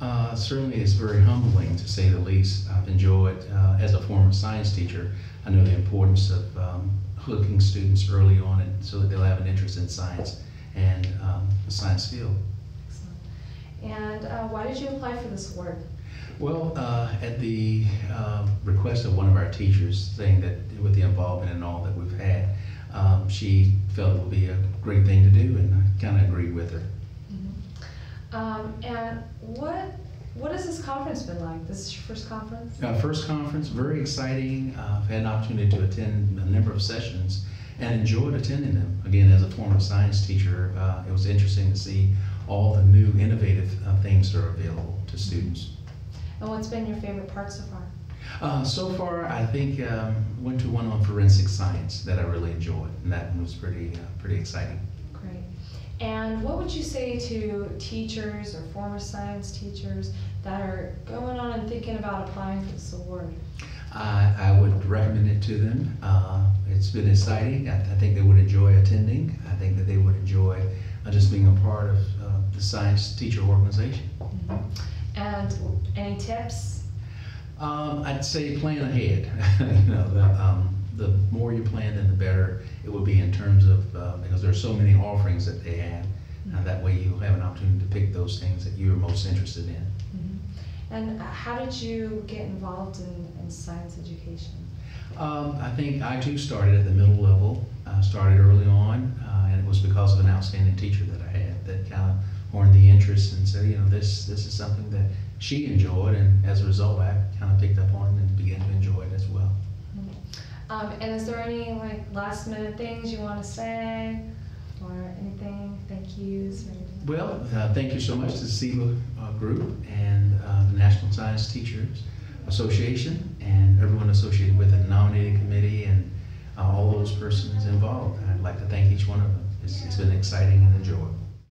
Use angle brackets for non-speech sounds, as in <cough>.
Uh, certainly, it's very humbling to say the least. I've enjoyed, uh, as a former science teacher, I know the importance of um, hooking students early on and so that they'll have an interest in science and um, the science field. Excellent. And uh, why did you apply for this award? Well, uh, at the uh, request of one of our teachers, saying that with the involvement and all that we've had, um, she felt it would be a great thing to do, and I kind of agreed with her. Um, and what what has this conference been like? This is your first conference? Uh, first conference, very exciting. Uh, I've had an opportunity to attend a number of sessions and enjoyed attending them. Again, as a former science teacher, uh, it was interesting to see all the new innovative uh, things that are available to students. And what's been your favorite part so far? Uh, so far, I think um, went to one on forensic science that I really enjoyed, and that one was pretty uh, pretty exciting. And what would you say to teachers or former science teachers that are going on and thinking about applying for this award? I, I would recommend it to them. Uh, it's been exciting. I, I think they would enjoy attending. I think that they would enjoy uh, just being a part of uh, the science teacher organization. And any tips? Um, I'd say plan ahead. <laughs> you know, the, um, the more you plan, then the better it would be in terms of uh, because there are so many offerings that they have. Uh, that way, you'll have an opportunity to pick those things that you're most interested in. And how did you get involved in, in science education? Um, I think I too started at the middle level. I started early on, uh, and it was because of an outstanding teacher that I had that kind of horned the interest and said, you know, this this is something that she enjoyed, and as a result, I kind of picked up on it and began to enjoy it as well. Um, and is there any like last minute things you want to say or anything? Thank yous? Well, uh, thank you so much to the Ciba uh, group and uh, the National Science Teachers Association and everyone associated with it, the nominating committee and uh, all those persons involved. I'd like to thank each one of them. It's, it's been exciting and enjoyable.